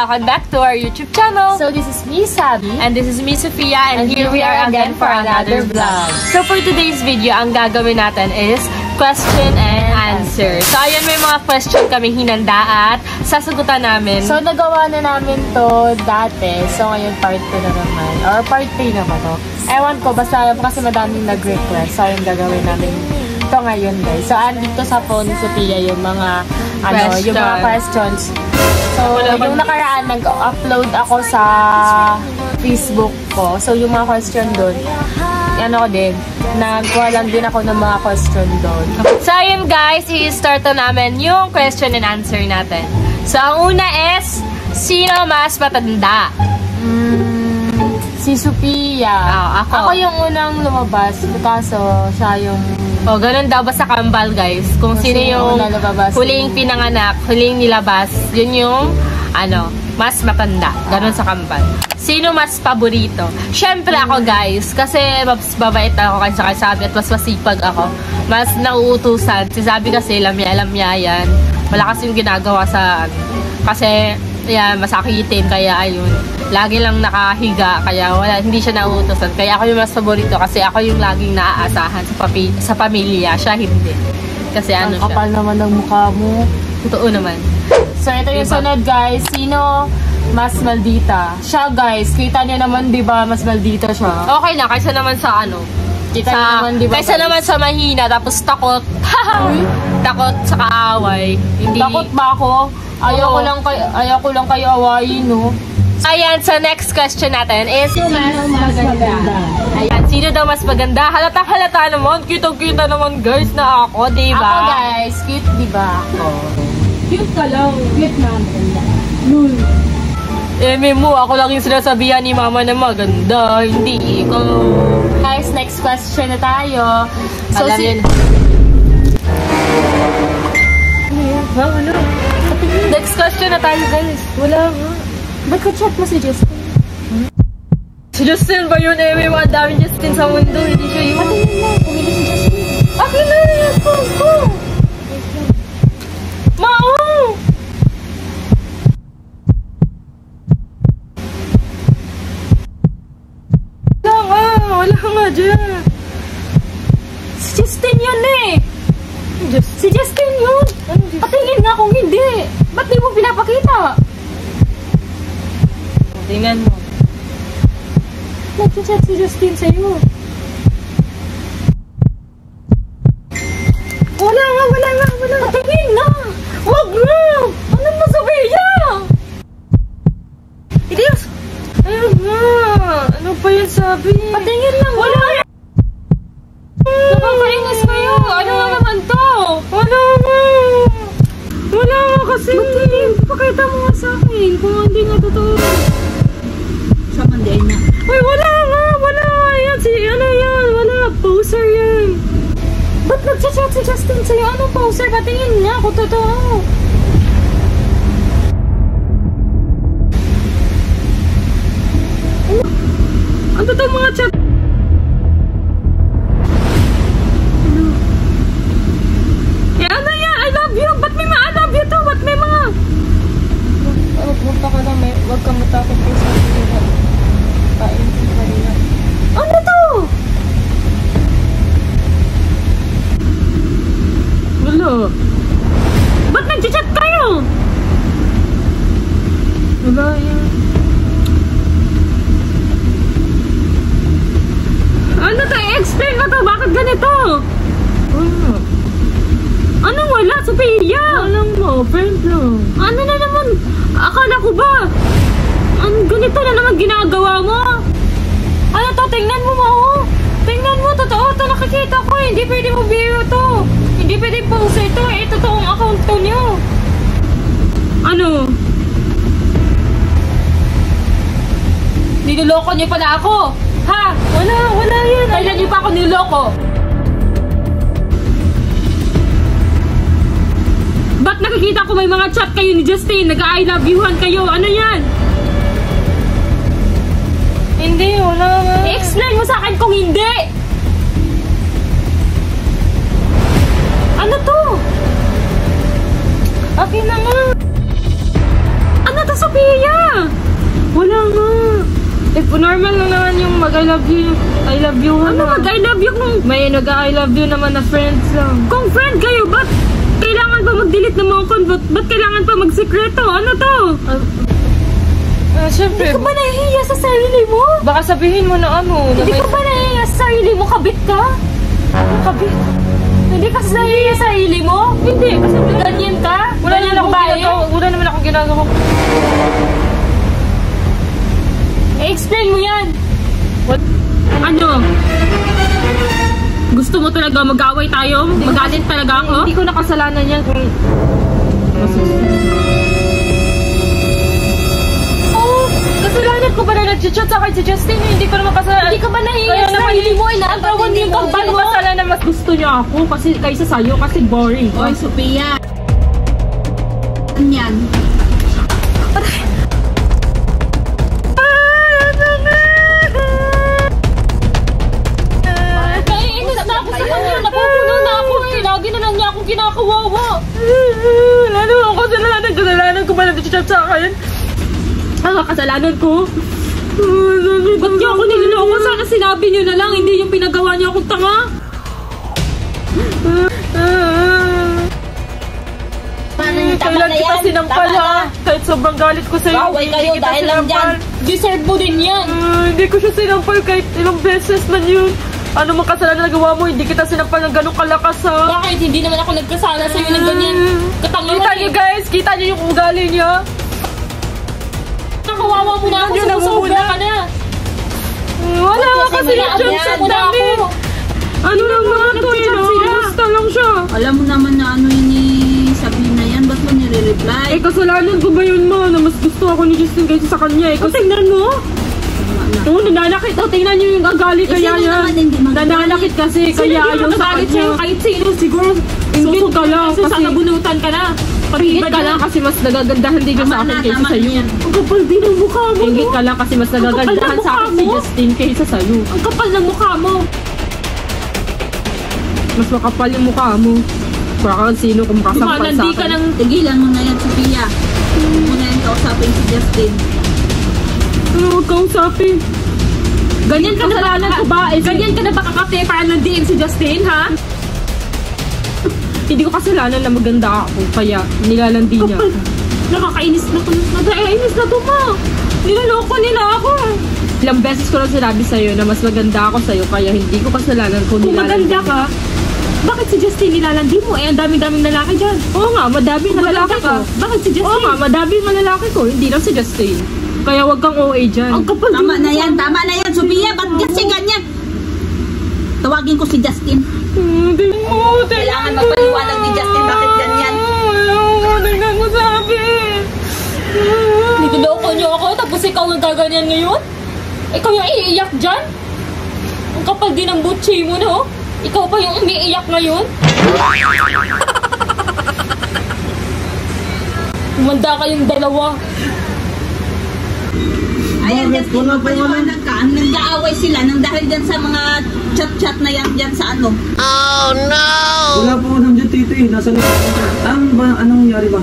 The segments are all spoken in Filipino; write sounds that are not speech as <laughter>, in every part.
welcome back to our YouTube channel. So this is me, Sabi. And this is me, Sophia, and, here we are again for another vlog. So for today's video, ang gagawin natin is question and answer. So ayun, may mga question kaming hinanda at sasagutan namin. So nagawa na namin to dati. So ngayon part 2 na naman. Or part 3 na ba to? Ewan ko, basta kasi madaming nag-request. So ayun gagawin namin ito ngayon guys. So andito sa phone ni Sophia yung mga ano, yung mga questions. So yung nakaraan nag-upload ako sa Facebook ko. So yung mga question doon, ano ko din, nagkuha lang din ako ng mga question doon. So ayun guys, i-start na namin yung question and answer natin. So ang una is, sino mas matanda? Mm, si Sophia. Ah, ako. Ako yung unang lumabas. Kaso, siya yung... O, ganun daw basta kambal, guys. Kung Kung sino yung huling pinanganak, huling nilabas, yun yung, ano, mas matanda. Ganun sa kambal. Sino mas paborito? Siyempre ako, guys. Kasi mas babait ako kasi kay Sabi at mas masipag ako. Mas nauutusan. Si Sabi kasi, lamya-lamya yan. Wala kasing ginagawa sa, kasi, yan, masakitin. Kaya, ayun. Lagi lang nakahiga. Kaya, wala, hindi siya nauutusan. Kaya ako yung mas paborito kasi ako yung laging naaasahan sa, papi, sa pamilya. Siya hindi. Kasi ano Ang siya. kapal naman ng mukha mo. Totoo naman. So, ito yung Diba? sunod, guys. Sino mas maldita? Siya, guys. Kita niya naman, di ba, mas maldita siya. Okay na, kaysa naman sa ano. Kita niya Sa, naman, di ba, kaysa guys? naman sa mahina, tapos takot. <laughs> Takot sa kaaway. Hindi. takot ba ako? Ayaw ko lang kay ayaw ko lang kayo awayin, no? Ayan, so next question natin is, Sino mas maganda? ayan, sino daw mas maganda? Halata halata naman, kitang-kita naman guys na ako, di Ako, ba? guys. Cute, di ba? Ako. Cute ka lang. Cute na maganda. Lul. Eh, mo, ako lang yung sinasabihan ni mama na maganda, hindi ikaw. Guys, next question na tayo. So, Alam si- yun. Ha, ano? <laughs> Next question na tayo, guys. Wala nga. Ba't ka chat mo si Justin? Si Justin ba yun? Eh, may mga daming Justin sa mundo. Hindi siya yun. Mo, kung hindi si Justin. Akin na yan! Go, go! Mao! Wala nga! Wala nga dyan! Si Justin yun eh! Si Justin yun! Patingin nga kung hindi! Ba't di mo pinapakita? tingnan mo. Nag-chat si Justin sa'yo. Wala nga! Wala nga! Wala nga! Patingin na! Wag na! Ano mo sabihin? Hindi! Ayun nga! Ano pa yan sabi? Patingin lang! Wala nga! Nakakainis kayo! Ano na naman to? Wala nga! Wala nga kasi! Pakita mo akin kung hindi nga totoo. Sa Monday na. Uy, wala nga! Wala yan! Si, ano yan? Wala! Poser yan! Ba't nag-chat si Justin sa'yo? Anong poser? Patingin nga kung totoo. Ano to mga chat? Yan. Ano to? I-explain mo to. Bakit ganito? Wala. Anong wala? Sophia? Alam mo, friend lang. Ano na naman? Akala ko ba? Ang ganito na naman ginagawa mo? Ano to? Tingnan mo mo. oh. Tingnan mo. Totoo to. Nakikita ko. Hindi pwede mo biro to. Hindi pwede post ito. Eh, totoong account to niyo. Ano? Niloloko niyo pala ako. Ha? Wala, wala yan. Kailan niyo pa ako niloloko? Ba't nakikita ko may mga chat kayo ni Justin? Nag-I love you-han kayo. Ano yan? Hindi, wala nga. I-explain mo sa akin kung hindi. Ano to? Akin na nga. Ano to, Sophia? mag-I love you. I love you. Ano mag-I love you kung, May nag-I love you naman na friends lang. kung friend kayo? Ba't kailangan pa mag-delete ng mga account? Ba't, kailangan pa magsikreto? Ano to? Ah, syempre. Hindi ka ba nahihiya sa sarili mo? Baka sabihin mo na ano. na Hindi may- ka ba nahihiya sa sarili mo? Kabit ka? Kabit? Hindi ka sa nahihiya sa sarili mo? Hindi, kasi wala, Ganyan ka? wala naman Ganyan akong ginagawa. Wala naman akong ginagawa. I-explain mo yan. Ano? Gusto mo talaga mag-away tayo? Magalit talaga ako? Hindi ko nakasalanan yan kung... Oh, Kasalanan ko ba na nag-chat sa akin si Justin? Hindi ko naman kasalanan. hindi ka ba Kaya sa naman, sarili mo? Inaagawan yung Hindi kambal mo? kasalanan mas Gusto niya ako kasi kaysa sa'yo kasi boring. Oy, Sophia. Ano yan? Nag-chat sa akin? Ang kasalanan ko. Ba't niya ako niloloko? Sana sinabi niyo na lang, hindi yung pinagawa niya akong tanga. Paano yung tama Kailan na kita yan? sinampal Tama ha? na. Kahit sobrang galit ko sa'yo. Bawal hindi kayo kita dahil lang sinampal. dyan. Deserve mo din yan. Ah, hindi ko siya sinampal kahit ilang beses man yun. Ano mang kasalanan na gawa mo, hindi kita sinampal ng ganong kalakas ha. Bakit hindi naman ako nagkasala sa'yo ng ganyan? Katangahan Kita eh. niyo guys, kita niyo yung ugali niya. Nakawawa mo na ako. Yun, Sumusobra ka na. Wala ka kasi Wala, nag-chat abiyasa sa mo na dami. ako. Ano naman to. Basta lang siya. Alam mo naman na ano yun ni Sabrina yan. Ba't mo nire-reply? Eh, kasalanan ko ba yun, ma? Na mas gusto ako ni Justin kaysa sa kanya eh. Kasi tingnan mo. Oo, nananakit. Oh, tingnan niyo yung agali Eh, kaya sino yan. Nananakit kasi, kaya ayaw sa kanya. Kahit sino, siguro. Ingit ka lang Kasi sasabunutan ka na. Ingit ka lang kasi mas nagagandahan din siya sa akin kaysa sa'yo. Ang kapal din ng mukha mo. Ingit ka lang kasi mas nagagandahan sa akin si. Justin kaysa sa'yo. Ang kapal ng mukha mo. Mas makapal yung mukha mo. Baka sino kung makasampal sa Lumalandi ka akin. ng... Tigilan mo na yan, Sophia. Huwag mo na yan kausapin si Justin. Ano, huwag kausapin. Ganyan ka na ba? Kasalanan ko ba? Eh, Ganyan ka na ba kakate para DM si Justin, ha? Hindi ko kasalanan na maganda ako, kaya nilalandi niya. Nakakainis na ko. Nakakainis na to, ma. Niloloko nila ako. Ilang beses ko lang sinabi sa'yo na mas maganda ako sa'yo, kaya hindi ko kasalanan kung Kung nilalandi maganda ka, bakit si Justin nilalandi mo? Eh, ang daming-daming lalaki dyan. Oo nga, madaming Kung malalaki maganda ko. ka, bakit si Oo Justin? nga, madaming malalaki ko, hindi lang si Justin. Kaya wag kang OA dyan. Ang kapal Tama na yan, mo. tama na yan, Sophia. Ba't kasi ganyan? Tawagin ko si Justin. Tingnan mo, Kailangan mo. magpaliwanag ni Justin bakit ganyan. Oo, tingnan mo sabi. Niloloko niyo ako, tapos ikaw ang gaganyan ngayon? Ikaw yung iiyak dyan? Ang kapal din ng butchi mo, no? Ikaw pa yung umiiyak ngayon? <laughs> Umanda kayong dalawa. Ayan, Justin, magpaliwanag ka. Ang nag-aaway sila nang dahil dyan sa mga chat-chat na yan dyan sa ano. Wala po ako nandiyan tito eh. Nasa likod. Ano ba? Anong nangyari ba?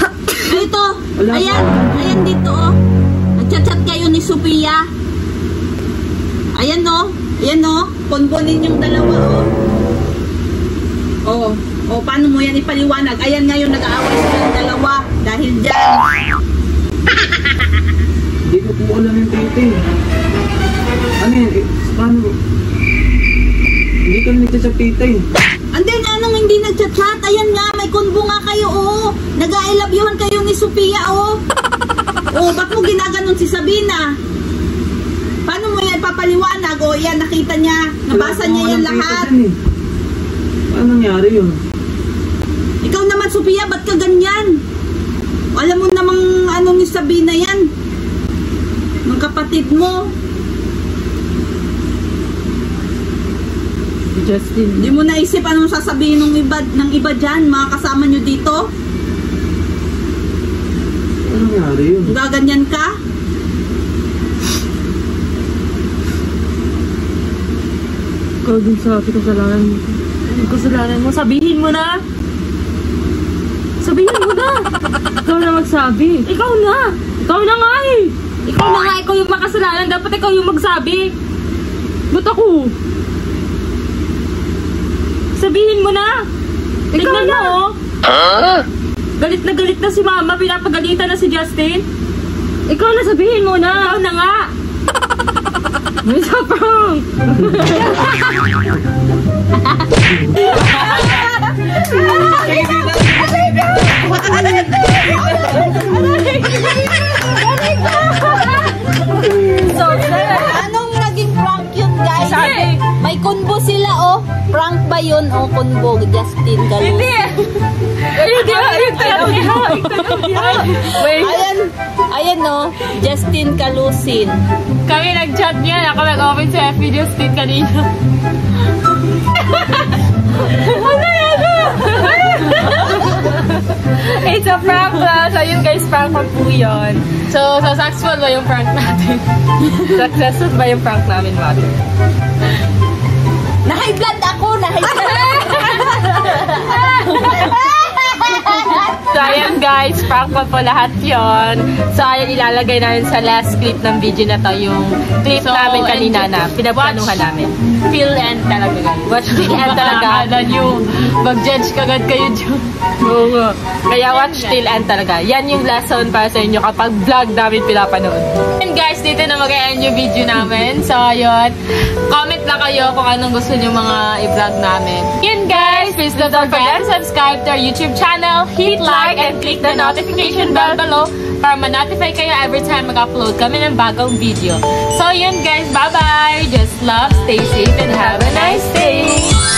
<coughs> Ito. Wala Ayan, ayan dito, oh. Nag-chat-chat kayo ni Sophia. Ayan, no. Ayan, no. Ponbonin yung dalawa, oh. Oh, oh, paano mo yan ipaliwanag? Ayan ngayon, nag-aaway sila ng dalawa. Dahil dyan. <laughs> Po alam yung eh. Ano yan? Eh, paano? Hindi kami nagchat tita eh. And then, anong hindi nag-chat-chat? Ayan nga, may kunbo nga kayo, oh. Nag-I love you-han kayo ni Sophia, oh. oh, ba't mo ginaganon si Sabina? Paano mo yan papaliwanag? Oh, yan, nakita niya. Nabasa Wala niya yan lahat. eh. Paano nangyari yun? Ikaw naman, Sophia, ba't ka ganyan? Alam mo namang ano ni Sabina yan. Ng kapatid mo. Justin. Hindi mo naisip anong sasabihin ng iba, ng iba dyan, mga kasama nyo dito. Paano nangyari yun? Gaganyan ka. Ikaw din sa akin kasalanan mo. Ang kasalanan mo, sabihin mo na. Sabihin mo na. Ikaw na magsabi. Ikaw na. Ikaw na nga eh. Ikaw na nga, ikaw yung makasalanan. Dapat ikaw yung magsabi. Ba't ako? Sabihin mo na. Tignan mo, oh. Galit na galit na si Mama. Pinapagalitan na si Justin. Ikaw na sabihin mo na. Ikaw na nga. May isa prank. <laughs> Prank ba yun? Oh, kunbo, Justin Galo. Hindi. Hindi. Wait. Ayan, ayan, oh. Justin Kalusin. Kami nag-chat niya. Ako nag-open sa FB din kanina. ano yan? It's a prank lang. So, yun guys, prank ko po yun. So, successful ba yung prank natin? successful ba yung prank namin, Mother? Na-high blood ako, na-high blood. <laughs> So, ayan guys, prank ko po lahat yon. So, ayan, ilalagay namin sa last clip ng video na to, yung clip So, namin kanina and- na pinagplanuhan namin. Feel end talaga guys. Watch till end talaga. <laughs> Baka nyo, mag-judge kagad kayo dyan. Oo nga. Kaya watch till end talaga. Yan yung lesson para sa inyo kapag vlog namin pinapanood. And guys, dito na mag-end yung video namin. So, ayun. Comment lang kayo kung anong gusto nyo mga i-vlog namin. Yun guys, please don't forget to subscribe to our YouTube channel, hit like, and click the notification bell below para ma-notify kayo every time mag-upload kami ng bagong video. So, yun guys, bye-bye! Just love, stay safe, and have a nice day!